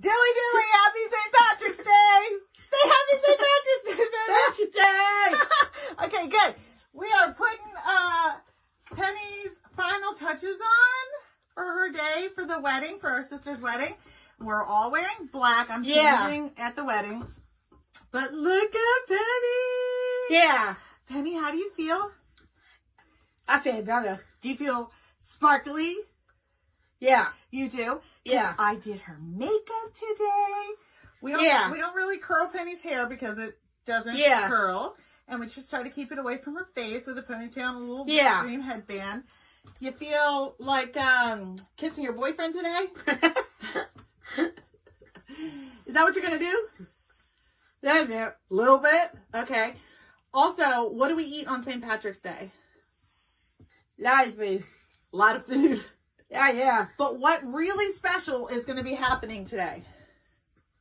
Dilly dilly, happy St. Patrick's Day. Say happy St. Patrick's Day, baby. Day. Okay, good. We are putting uh Penny's final touches on for her day for the wedding, for our sister's wedding. We're all wearing black. I'm Yeah. changing at the wedding. But look at Penny. Yeah. Penny, how do you feel? I feel better. Do you feel sparkly? Yeah. You do? Yeah. I did her makeup today. We don't Yeah. we don't really curl Penny's hair because it doesn't Yeah. curl. And we just try to keep it away from her face with a ponytail and a little Yeah. green headband. You feel like um kissing your boyfriend today? Is that what you're gonna do? It. A little bit? Okay. Also, what do we eat on St. Patrick's Day? Love food. A lot of food. Yeah, yeah. But what really special is going to be happening today?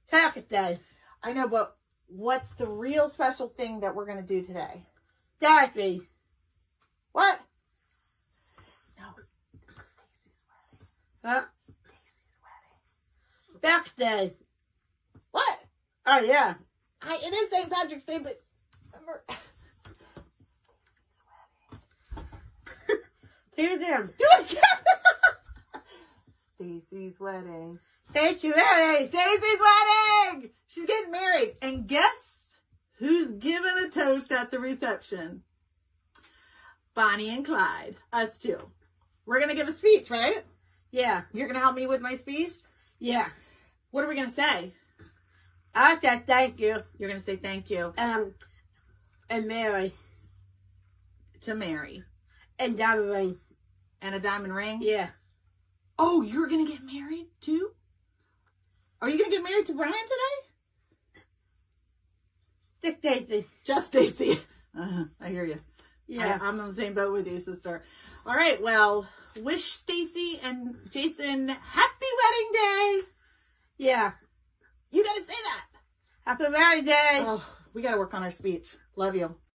Packet day. I know, but what's the real special thing that we're going to do today? Me. What? No, Stacy's wedding. Huh? Stacy's wedding. Packet day. What? Oh, yeah. I, it is St. Patrick's Day, but remember. Do it again. Do it again. Stacy's wedding. Thank you, Ellie. Stacy's wedding. She's getting married, and guess who's giving a toast at the reception? Bonnie and Clyde. Us two. We're gonna give a speech, right? Yeah. You're gonna help me with my speech. Yeah. What are we gonna say? I said thank you. You're gonna say thank you Um, and Mary. to Mary And Diamond. ring. and a diamond ring. Yeah. Oh, you're gonna get married too? Are you gonna get married to Brian today? Six days. Just Stacy. Uh, I hear you. Yeah. I, I'm on the same boat with you, sister. All right. Well, wish Stacy and Jason happy wedding day. yeah. You gotta say that. Happy Mary Day. Oh, we gotta work on our speech. Love you.